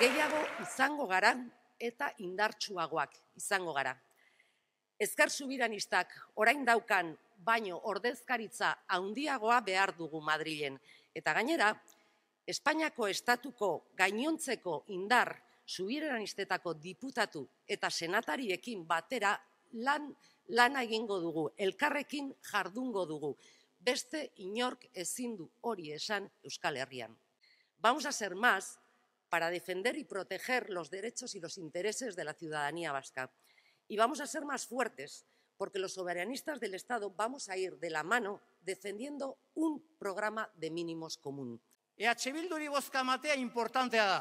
gehiago izango gara eta indartsuagoak izango gara. Ezker subiranistak orain daukan baino ordezkaritza handiagoa behar dugu Madrilen. Eta gainera, Espainiako estatuko gainontzeko indar subiranistetako diputatu eta senatariekin batera lan, lana egingo dugu, elkarrekin jardungo dugu. Beste inork ezin du hori esan Euskal Herrian. Vamos a ser más para defender y proteger los derechos y los intereses de la ciudadanía vasca. Y vamos a ser más fuertes porque los soberanistas del Estado vamos a ir de la mano defendiendo un programa de mínimos común. EH Bilduri bozka matea importantea da,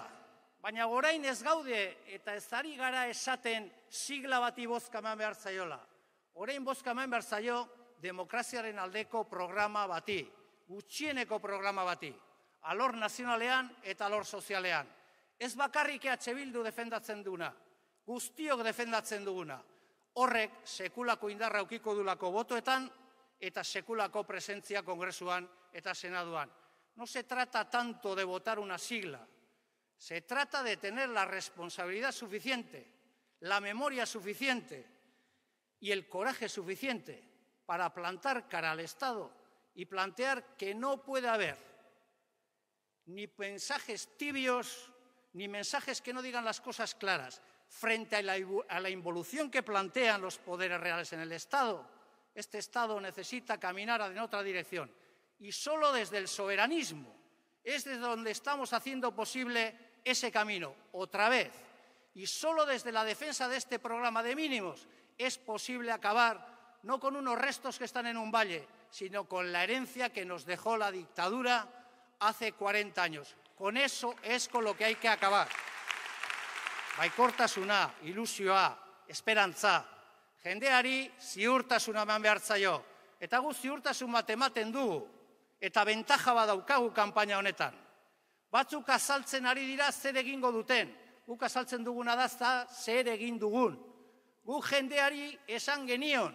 baina gorain ez gaude eta ez ari gara esaten sigla bati bozka eman behar zaiola. Orain bozka eman behar zaio demokraziaren aldeko programa bati, gutxieneko programa bati, alor nazionalean eta alor sozialean. Ez bakarrik EH Bildu defendatzen duguna, guztiok defendatzen duguna. Horrek sekulako indarra aukiko dulako botoetan eta sekulako presentzia kongresuan eta senaduan. No se trata tanto de votar una sigla, se trata de tener la responsabilidad suficiente, la memoria suficiente y el coraje suficiente para plantar cara al Estado y plantear que no puede haber ni mensajes tibios, ni mensajes que no digan las cosas claras frente a la, involución que plantean los poderes reales en el Estado. Este Estado necesita caminar en otra dirección. Y solo desde el soberanismo es desde donde estamos haciendo posible ese camino, otra vez. Y solo desde la defensa de este programa de mínimos es posible acabar no con unos restos que están en un valle, sino con la herencia que nos dejó la dictadura hace 40 años. Con eso es con lo que hay que acabar. Baikortasuna, ilusioa, esperantza, jendeari ziurtasuna eman behar zaio. Eta gu ziurtasun bat ematen dugu, eta bentaja badaukagu kanpaina honetan. Batzuk azaltzen ari dira zer egingo duten, guk azaltzen duguna da zer egin dugun. Gu jendeari esan genion,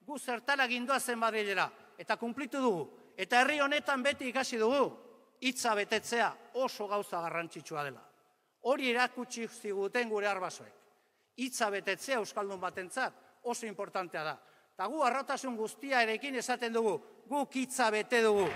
gu zertara gindoa zen badilera, eta kumplitu dugu. Eta herri honetan beti ikasi dugu, hitza betetzea oso gauza garrantzitsua dela. Hori erakutsi ziguten gure arbasoek. Hitza betetzea euskaldun batentzat oso importantea da. Ta gu arrotasun guztia erekin esaten dugu, guk hitza bete dugu.